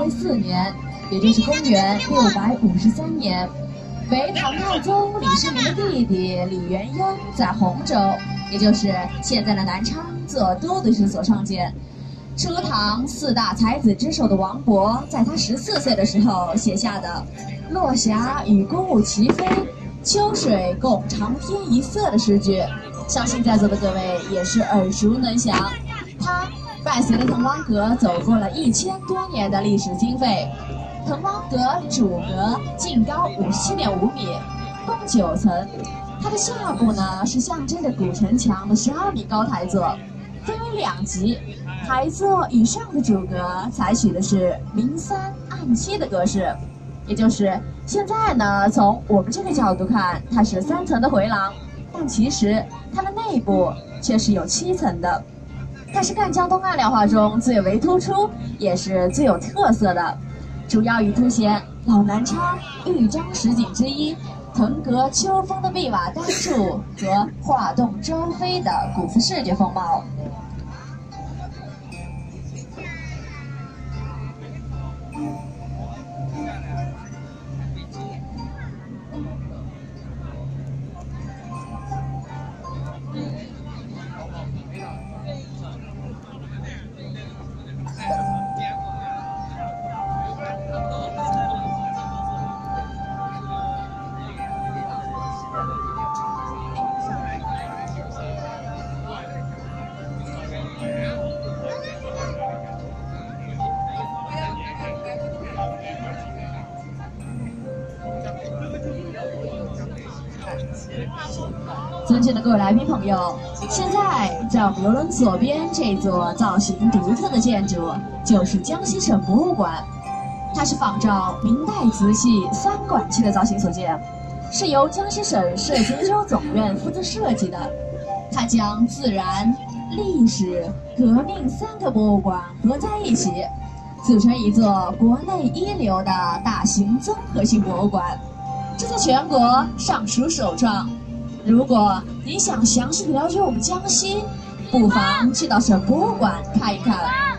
徽四年，也就是公元六百五十三年，为唐太宗李世民的弟弟李元雍在洪州，也就是现在的南昌做都督时所创建。初唐四大才子之首的王勃，在他十四岁的时候写下的“落霞与孤鹜齐飞，秋水共长天一色”的诗句，相信在座的各位也是耳熟能详。他伴随着滕王阁走过了一千多年的历史经费。滕王阁主阁净高五十七点五米，共九层。它的下部呢是象征着古城墙的十二米高台座，分为两级。台座以上的主阁采取的是明三暗七的格式，也就是现在呢，从我们这个角度看，它是三层的回廊，但其实它的内部却是有七层的。它是赣江东岸两画中最为突出，也是最有特色的，主要以凸显老南昌豫章十景之一腾格秋风的碧瓦丹柱和画栋朝飞的古瓷视觉风貌。尊敬的各位来宾朋友，现在在我们游轮左边这座造型独特的建筑，就是江西省博物馆。它是仿照明代瓷器三管器的造型所建，是由江西省设计研究总院负责设计的。它将自然、历史、革命三个博物馆合在一起，组成一座国内一流的大型综合性博物馆，这在全国尚属首创。如果你想详细了解我们江西，不妨去到省博物馆看一看。